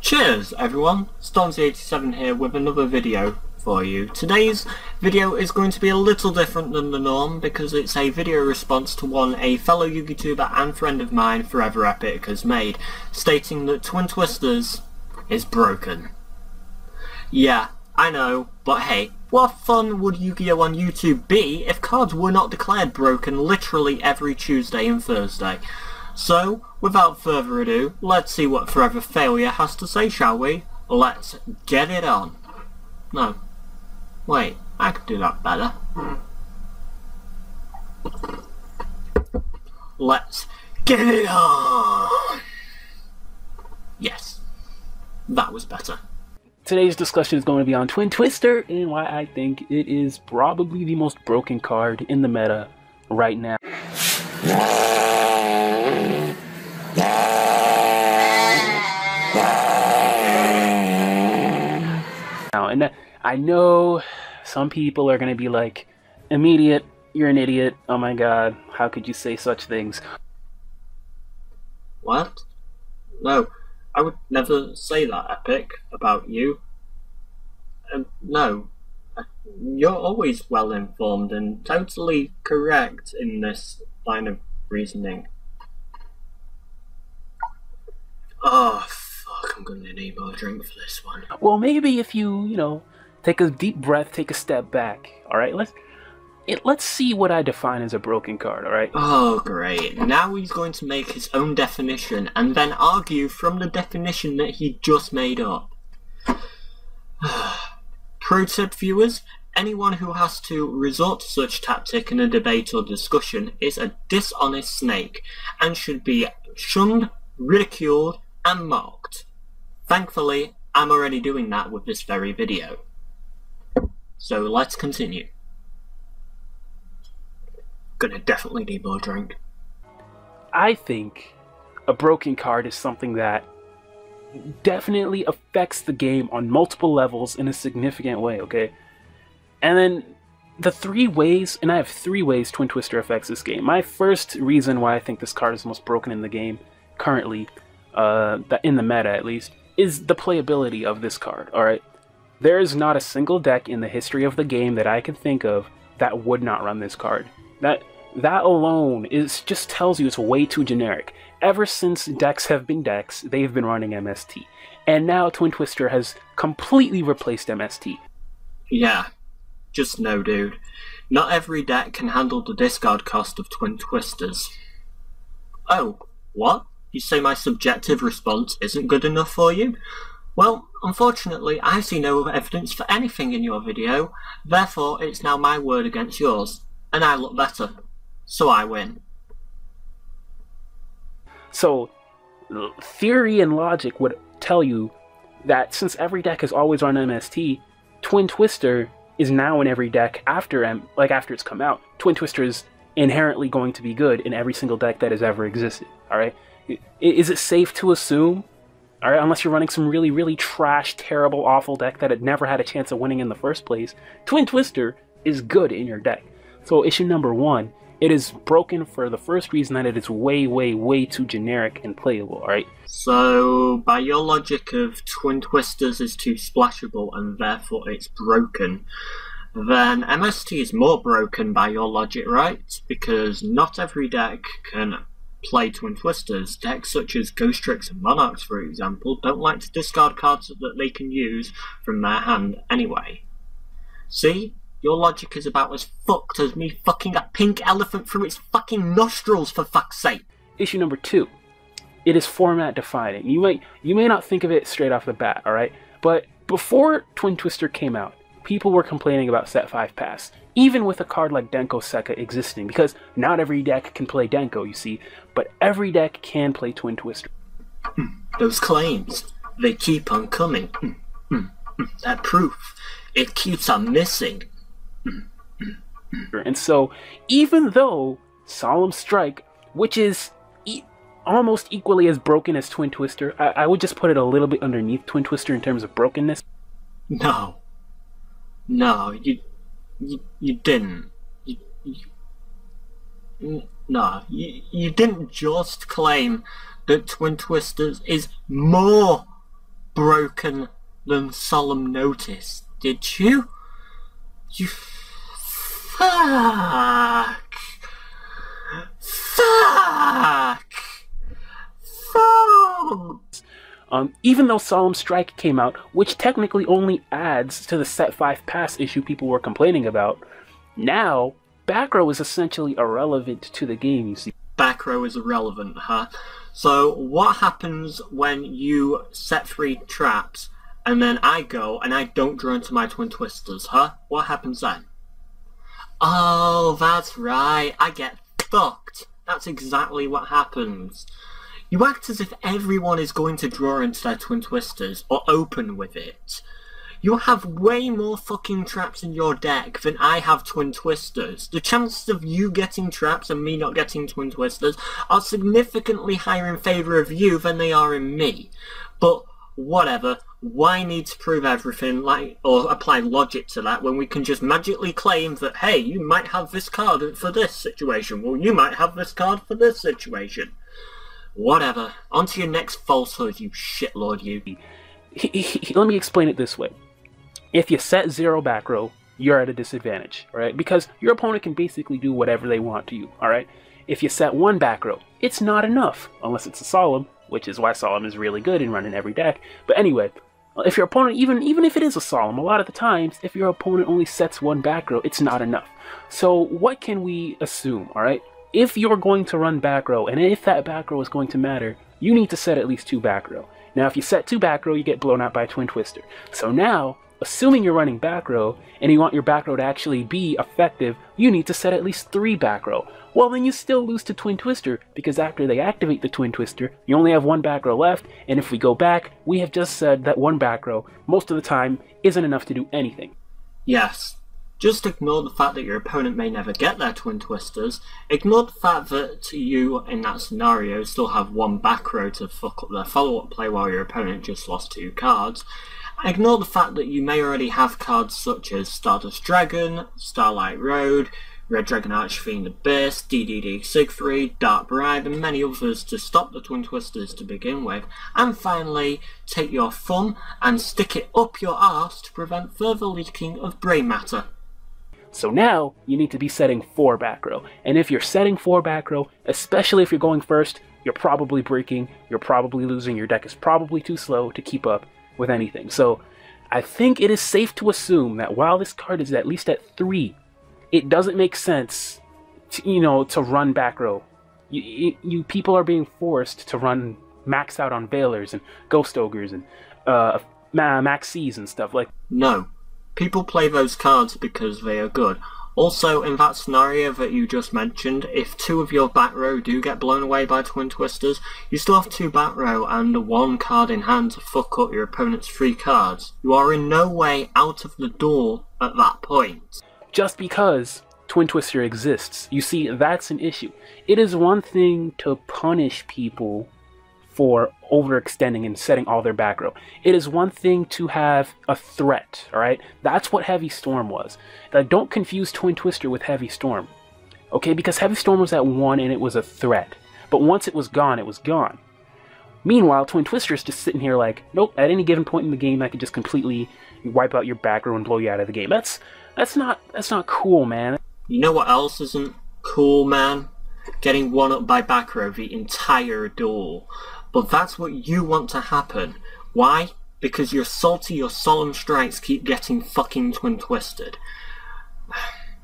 Cheers everyone, Stonzy87 here with another video for you. Today's video is going to be a little different than the norm because it's a video response to one a fellow YouTuber and friend of mine, Forever Epic, has made, stating that Twin Twisters is broken. Yeah, I know, but hey, what fun would Yu-Gi-Oh! on YouTube be if cards were not declared broken literally every Tuesday and Thursday? So, without further ado, let's see what Forever Failure has to say, shall we? Let's get it on. No. Wait, I could do that better. Let's get it on! Yes. That was better. Today's discussion is going to be on Twin Twister and why I think it is probably the most broken card in the meta right now. Now, and I know some people are going to be like, immediate, you're an idiot. Oh my god, how could you say such things? What? No, I would never say that, Epic, about you. Um, no. You're always well informed and totally correct in this line of reasoning. Oh, fuck, I'm gonna need more drink for this one. Well, maybe if you, you know, take a deep breath, take a step back. All right, let's it, let's see what I define as a broken card. All right. Oh, great! Now he's going to make his own definition and then argue from the definition that he just made up. Pro tip viewers, anyone who has to resort to such tactic in a debate or discussion is a dishonest snake and should be shunned, ridiculed, and mocked. Thankfully, I'm already doing that with this very video. So let's continue. Gonna definitely need more drink. I think a broken card is something that definitely affects the game on multiple levels in a significant way, okay? And then the three ways, and I have three ways Twin Twister affects this game. My first reason why I think this card is the most broken in the game currently, uh, in the meta at least, is the playability of this card, alright? There is not a single deck in the history of the game that I can think of that would not run this card. That that alone is just tells you it's way too generic. Ever since decks have been decks, they've been running MST. And now Twin Twister has completely replaced MST. Yeah, just no, dude. Not every deck can handle the discard cost of Twin Twisters. Oh, what? You say my subjective response isn't good enough for you? Well, unfortunately, I see no evidence for anything in your video, therefore it's now my word against yours, and I look better. So I win. So, theory and logic would tell you that since every deck is always on MST, Twin Twister is now in every deck after M, like after it's come out. Twin Twister is inherently going to be good in every single deck that has ever existed. All right, is it safe to assume? All right, unless you're running some really, really trash, terrible, awful deck that had never had a chance of winning in the first place, Twin Twister is good in your deck. So issue number one it is broken for the first reason that it is way, way, way too generic and playable, alright? So, by your logic of Twin Twisters is too splashable and therefore it's broken, then MST is more broken by your logic, right? Because not every deck can play Twin Twisters. Decks such as Ghostricks and Monarchs, for example, don't like to discard cards that they can use from their hand anyway. See? Your logic is about as fucked as me fucking a pink elephant through its fucking nostrils, for fuck's sake. Issue number two. It is format defining. You might you may not think of it straight off the bat, alright? But before Twin Twister came out, people were complaining about set 5 pass, even with a card like Denko Sekka existing, because not every deck can play Denko, you see, but every deck can play Twin Twister. Hmm. Those claims, they keep on coming. Hmm. Hmm. that proof, it keeps on missing. And so, even though Solemn Strike, which is e almost equally as broken as Twin Twister, I, I would just put it a little bit underneath Twin Twister in terms of brokenness. No. No, you, you, you didn't. You, you, no, you, you didn't just claim that Twin Twisters is more broken than solemn notice, did you? You fuck. Fuck. Fuck. Um, even though Solemn Strike came out, which technically only adds to the Set 5 pass issue people were complaining about, now back row is essentially irrelevant to the game, you see. Back row is irrelevant, huh? So what happens when you set three traps and then I go and I don't draw into my twin twisters, huh? What happens then? Oh, that's right. I get fucked. That's exactly what happens. You act as if everyone is going to draw into their twin twisters or open with it. You have way more fucking traps in your deck than I have twin twisters. The chances of you getting traps and me not getting twin twisters are significantly higher in favour of you than they are in me. But whatever, why need to prove everything like or apply logic to that when we can just magically claim that hey, you might have this card for this situation, well you might have this card for this situation. Whatever. On to your next falsehood, you shitlord, you. Let me explain it this way. If you set zero back row, you're at a disadvantage, alright? Because your opponent can basically do whatever they want to you, alright? If you set one back row, it's not enough, unless it's a solemn, which is why solemn is really good in running every deck. But anyway, if your opponent, even even if it is a solemn, a lot of the times, if your opponent only sets one back row, it's not enough. So what can we assume, alright? If you're going to run back row, and if that back row is going to matter, you need to set at least two back row. Now, if you set two back row, you get blown out by twin twister. So now, assuming you're running back row, and you want your back row to actually be effective, you need to set at least three back row. Well, then you still lose to twin twister, because after they activate the twin twister, you only have one back row left, and if we go back, we have just said that one back row, most of the time, isn't enough to do anything. Yes. Just ignore the fact that your opponent may never get their twin twisters. Ignore the fact that you, in that scenario, still have one back row to fuck up their follow-up play while your opponent just lost two cards. Ignore the fact that you may already have cards such as Stardust Dragon, Starlight Road, Red Dragon Archfiend Abyss, DDD Siegfried, Dark Bribe, and many others to stop the Twin Twisters to begin with. And finally, take your thumb and stick it up your arse to prevent further leaking of brain matter. So now you need to be setting four back row. And if you're setting four back row, especially if you're going first, you're probably breaking, you're probably losing, your deck is probably too slow to keep up with anything. So I think it is safe to assume that while this card is at least at three, it doesn't make sense, to, you know, to run back row. You, you, people are being forced to run max out on Veilers and Ghost Ogres and uh, and stuff like No. People play those cards because they are good. Also, in that scenario that you just mentioned, if two of your back row do get blown away by Twin Twisters, you still have two back row and one card in hand to fuck up your opponent's three cards. You are in no way out of the door at that point. just because Twin Twister exists. You see, that's an issue. It is one thing to punish people for overextending and setting all their back row. It is one thing to have a threat, alright? That's what Heavy Storm was. Now, don't confuse Twin Twister with Heavy Storm. Okay, because Heavy Storm was at one and it was a threat. But once it was gone, it was gone. Meanwhile, Twin Twister is just sitting here like, nope, at any given point in the game I could just completely wipe out your back row and blow you out of the game. That's that's not that's not cool, man. You know what else isn't cool, man? Getting one up by back row the entire door. But that's what you want to happen. Why? Because your salty, your solemn strikes keep getting fucking twin twisted.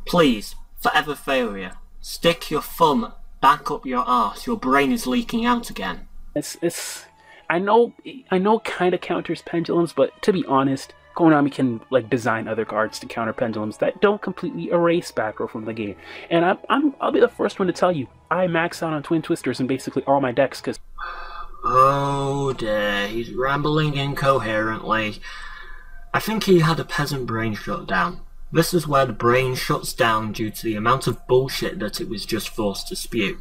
Please, forever failure. Stick your thumb back up your arse. Your brain is leaking out again. It's it's I know I know kind of counters pendulums, but to be honest, Konami can like design other cards to counter pendulums that don't completely erase back row from the game. And I'm, I'm I'll be the first one to tell you I max out on Twin Twisters in basically all my decks because Oh dear, he's rambling incoherently. I think he had a peasant brain shut down. This is where the brain shuts down due to the amount of bullshit that it was just forced to spew.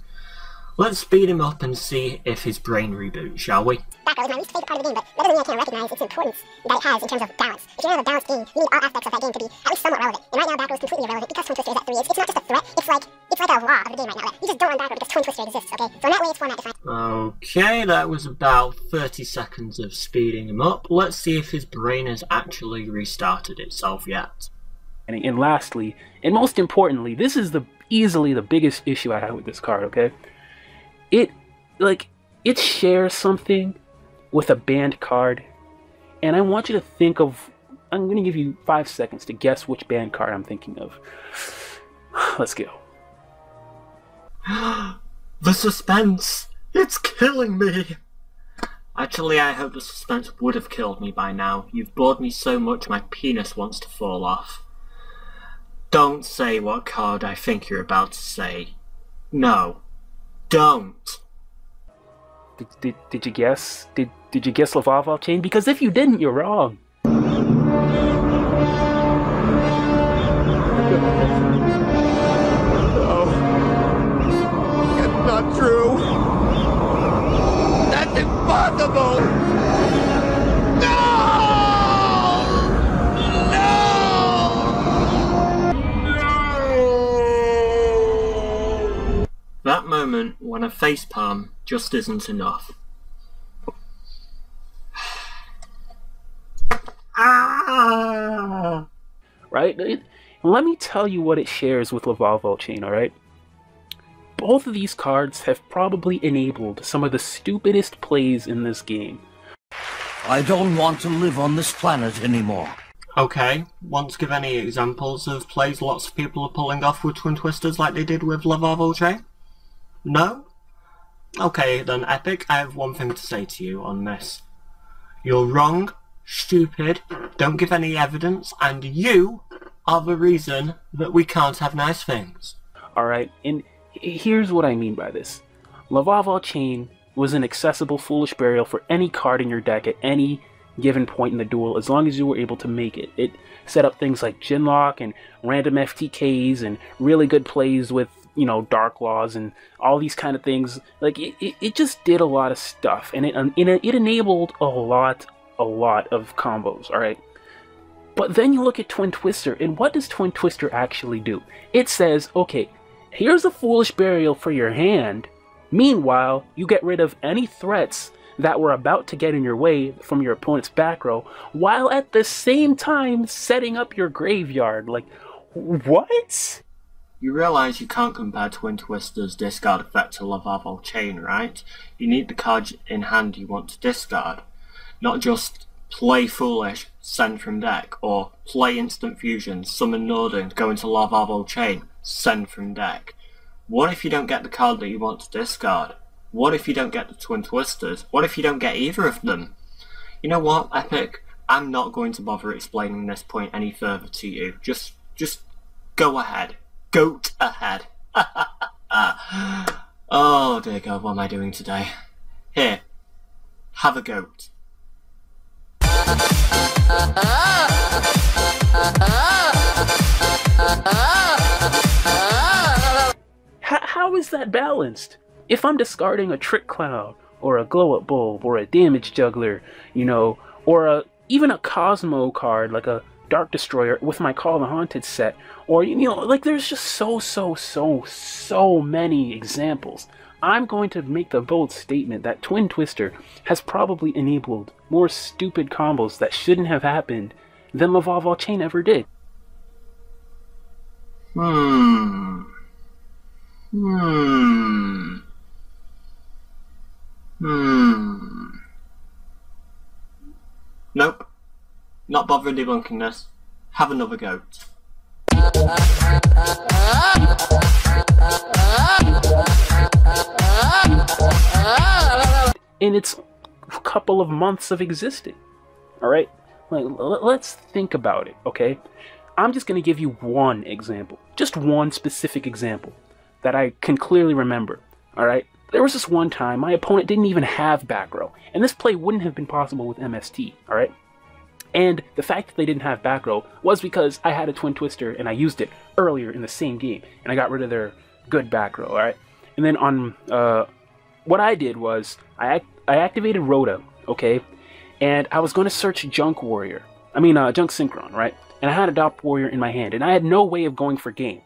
Let's speed him up and see if his brain reboots, shall we? Back row is my least favorite part of the game, but that doesn't mean I can't recognize its importance that it has in terms of balance. If you're gonna have a balanced game, you need all aspects of that game to be at least somewhat relevant. And right now, back row is completely irrelevant because Twin Twister is at 3. It's, it's not just a threat, it's like it's like a law of the game right now. That you just don't run back row because Twin Twister exists, okay? So in that way, it's format defined. Okay, that was about 30 seconds of speeding him up. Let's see if his brain has actually restarted itself yet. And, and lastly, and most importantly, this is the easily the biggest issue I have with this card, okay? It like it shares something with a banned card, and I want you to think of I'm gonna give you five seconds to guess which banned card I'm thinking of. Let's go. The suspense! It's killing me! Actually, I hope the suspense would have killed me by now. You've bored me so much my penis wants to fall off. Don't say what card I think you're about to say. No. Don't. Did, did, did you guess? Did did you guess Lavalval chain? Because if you didn't, you're wrong. It's not true. That's impossible. Moment when a facepalm just isn't enough. ah! right? Let me tell you what it shares with Laval Chain, alright? Both of these cards have probably enabled some of the stupidest plays in this game. I don't want to live on this planet anymore. Okay, want to give any examples of plays lots of people are pulling off with Twin Twisters like they did with Lavalval Chain? No? Okay, then Epic, I have one thing to say to you on this. You're wrong, stupid, don't give any evidence, and you are the reason that we can't have nice things. Alright, and here's what I mean by this. Laval Chain was an accessible Foolish Burial for any card in your deck at any given point in the duel as long as you were able to make it. It set up things like Ginlock and random FTKs and really good plays with, you know, Dark Laws and all these kind of things. Like, it, it, it just did a lot of stuff and it, it, it enabled a lot, a lot of combos, alright? But then you look at Twin Twister, and what does Twin Twister actually do? It says, okay, here's a foolish burial for your hand. Meanwhile, you get rid of any threats that were about to get in your way from your opponent's back row, while at the same time setting up your graveyard. Like, what? You realise you can't compare Twin Twister's discard effect to Lavalval Chain, right? You need the card in hand you want to discard. Not just play Foolish, send from deck, or play Instant Fusion, summon Norden, go into Lavalval Chain, send from deck. What if you don't get the card that you want to discard? What if you don't get the Twin Twisters? What if you don't get either of them? You know what, Epic? I'm not going to bother explaining this point any further to you. Just, just go ahead. Goat ahead. oh dear God, what am I doing today? Here, have a goat. How is that balanced? If I'm discarding a Trick Cloud, or a Glow Up Bulb, or a Damage Juggler, you know, or a even a Cosmo card like a Dark Destroyer with my Call of the Haunted set, or you know, like there's just so so so so many examples. I'm going to make the bold statement that Twin Twister has probably enabled more stupid combos that shouldn't have happened than Laval Chain ever did. Hmm. Hmm. Hmm. Nope. Not bothering debunking this. Have another goat. in its couple of months of existing. All right, like, let's think about it. Okay, I'm just going to give you one example, just one specific example that I can clearly remember. All right, there was this one time my opponent didn't even have back row, and this play wouldn't have been possible with MST. All right. And the fact that they didn't have back row was because I had a twin twister and I used it earlier in the same game, and I got rid of their good back row, alright? And then on uh, what I did was I act- I activated Rota, okay, and I was going to search Junk Warrior. I mean uh, Junk Synchron, right? And I had a Doppel Warrior in my hand, and I had no way of going for game.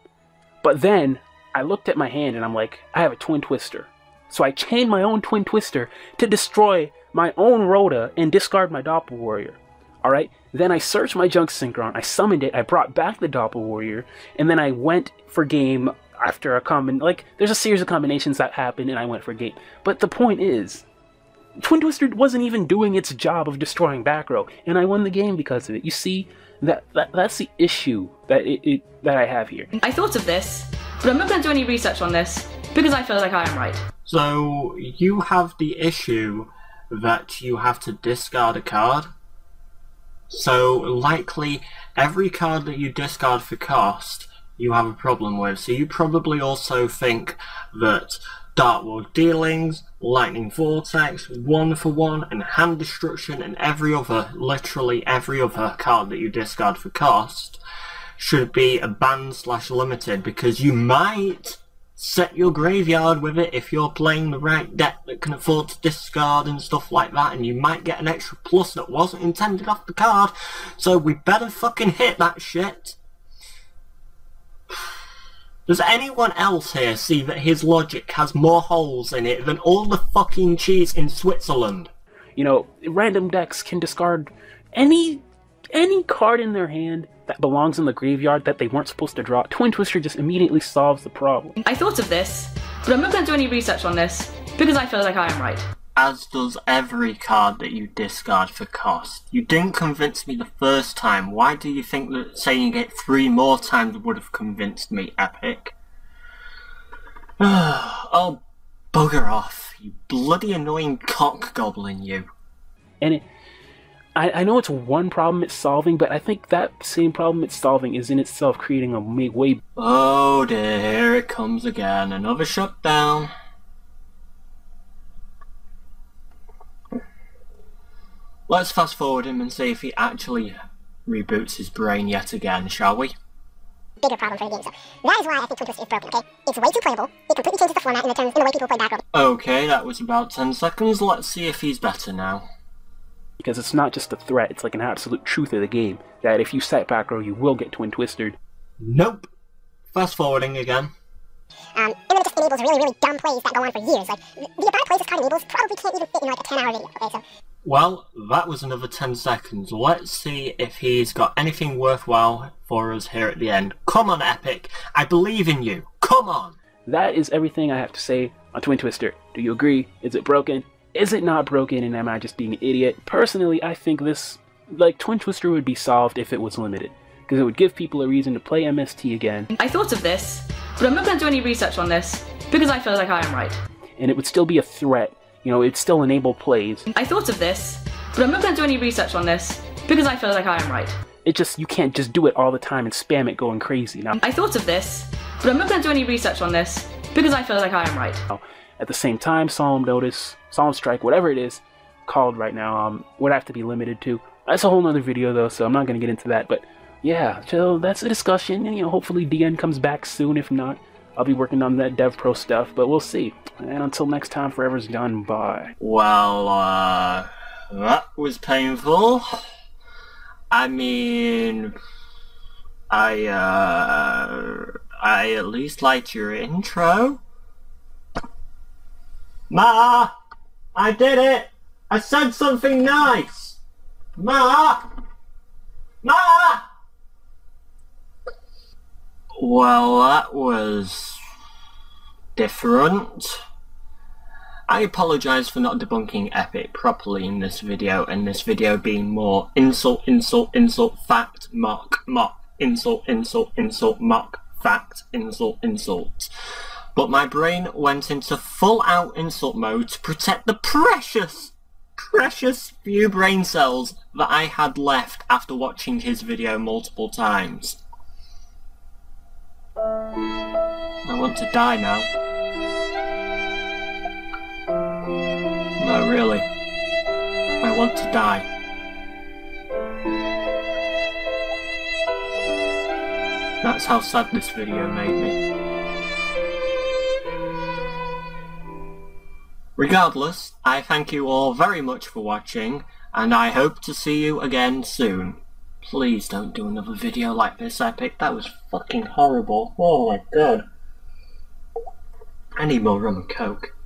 But then I looked at my hand and I'm like, I have a Twin Twister. So I chained my own Twin Twister to destroy my own Rota and discard my Doppel Warrior. Alright? Then I searched my Junk Synchron, I summoned it, I brought back the Doppel Warrior, and then I went for game after a combin like there's a series of combinations that happened and I went for game. But the point is, Twin Twister wasn't even doing its job of destroying back row, and I won the game because of it. You see, that, that that's the issue that it, it that I have here. I thought of this, but I'm not going to do any research on this because I feel like I am right. So you have the issue that you have to discard a card. So likely every card that you discard for cost, you have a problem with. So you probably also think that Dark World Dealings, Lightning Vortex, One for One, and Hand Destruction, and every other, literally every other card that you discard for cost should be a banned slash limited because you might set your graveyard with it if you're playing the right deck that can afford to discard and stuff like that and you might get an extra plus that wasn't intended off the card so we better fucking hit that shit does anyone else here see that his logic has more holes in it than all the fucking cheese in Switzerland? You know, random decks can discard any any card in their hand that belongs in the graveyard that they weren't supposed to draw. Twin Twister just immediately solves the problem. I thought of this, but I'm not going to do any research on this because I feel like I am right. As does every card that you discard for cost. You didn't convince me the first time. Why do you think that saying it three more times would have convinced me, Epic? oh, bugger off, you bloody annoying cock goblin, you. And it, I, I know it's one problem it's solving, but I think that same problem it's solving is in itself creating a ma- way Oh dear, here it comes again. Another shutdown. Let's fast forward him and see if he actually reboots his brain yet again, shall we? Bigger problem for the game. So that is why I think Twin Twist is broken, okay? It's way too playable. It completely changes the format in the terms in the way people play back row. Okay, that was about 10 seconds. Let's see if he's better now. Because it's not just a threat, it's like an absolute truth of the game that if you set back row, you will get Twin Twistered. Nope. Fast forwarding again. Um, and then it just enables really, really dumb plays that go on for years. Like, the, the amount of plays this card enables probably can't even fit in like a 10 hour video, okay? So, Well, that was another 10 seconds. Let's see if he's got anything worthwhile for us here at the end. Come on, Epic. I believe in you. Come on. That is everything I have to say on Twin Twister. Do you agree? Is it broken? Is it not broken? And am I just being an idiot? Personally, I think this, like, Twin Twister would be solved if it was limited. Because it would give people a reason to play MST again, I thought of this, but I'm not going to do any research on this because I feel like I am right. and it would still be a threat. You know, it'd still enable plays. I thought of this, but I'm not going to do any research on this because I feel like I am right. It just, you can't just do it all the time and spam it going crazy. Now, I thought of this, but I'm not going to do any research on this because I feel like I am right. At the same time, Solemn Notice, Solemn Strike, whatever it is called right now, um, would have to be limited to. That's a whole nother video though, so I'm not gonna get into that. But yeah, so that's a discussion, and you know, hopefully DN comes back soon. If not, I'll be working on that Dev Pro stuff, but we'll see. And until next time, forever's done. Bye. Well, uh, that was painful. I mean, I, uh, I at least liked your intro. Ma! I did it! I said something nice! Ma! Ma! Well, that was different. I apologise for not debunking Epic properly in this video, and this video being more insult, insult, insult, fact, mock, mock, insult, insult, insult, mock, fact, insult, insult. But my brain went into full out insult mode to protect the precious, precious few brain cells that I had left after watching his video multiple times. I want to die now. No, really. I want to die. That's how sad this video made me. Regardless, I thank you all very much for watching, and I hope to see you again soon. Please don't do another video like this, Epic. That was fucking horrible. Oh my god. I need more rum and coke.